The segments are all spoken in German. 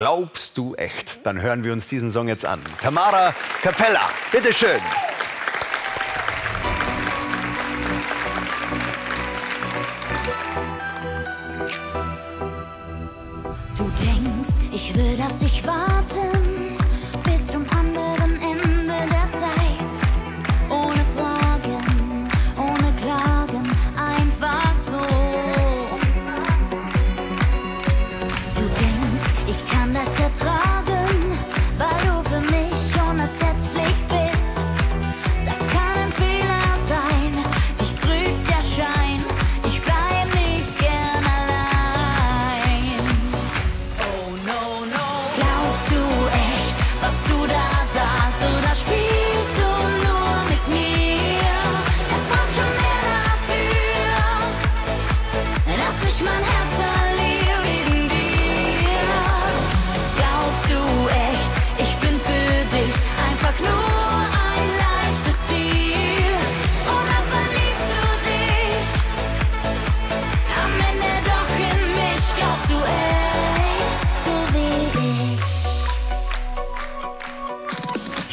Glaubst du echt? Dann hören wir uns diesen Song jetzt an. Tamara Capella, bitteschön. Du denkst, ich würde auf dich warten bis zum anderen Ende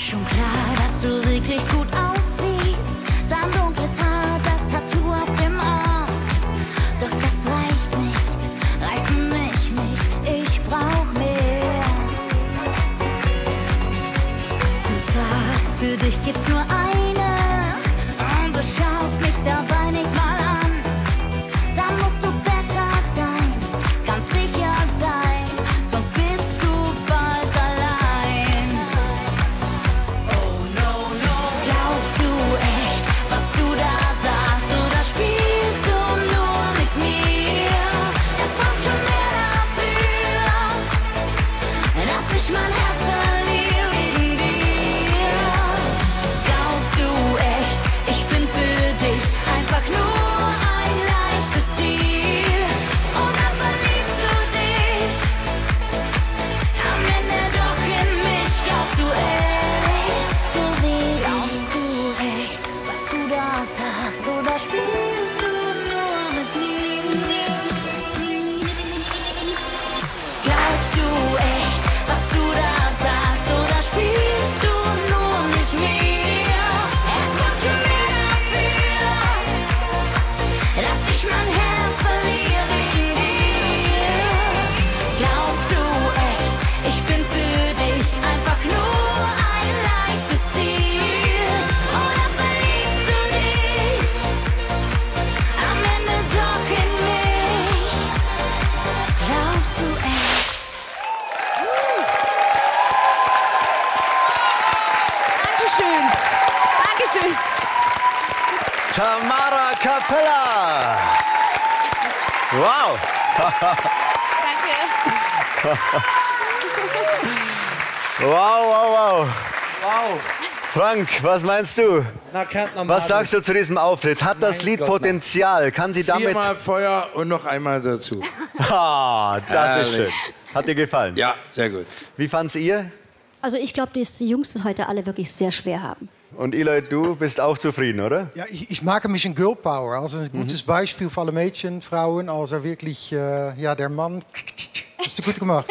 Schon klar, dass du wirklich gut aussiehst. Dein dunkles Haar, das Tattoo auf dem Arm. Doch das reicht nicht, reicht für mich nicht. Ich brauch mehr. Du sagst, für dich gibt's nur eine. Glaubst du echt, ich Dankeschön. Tamara Capella. Wow. Danke. Wow, wow, wow. Wow. Frank, was meinst du? Na, Was sagst du zu diesem Auftritt? Hat das Mein Lied Gott, Potenzial? Kann sie damit. Viermal Feuer und noch einmal dazu. Ah, das ist schön. Hat dir gefallen? Ja, sehr gut. Wie fand's ihr? Also ich glaube, dass die Jungs es heute alle wirklich sehr schwer haben. Und Eloy, du bist auch zufrieden, oder? Ja, ich, ich mag ein bisschen Girl Power. Also ein gutes Beispiel für alle Mädchen, Frauen. Also wirklich, äh, ja, der Mann. Hast du gut gemacht.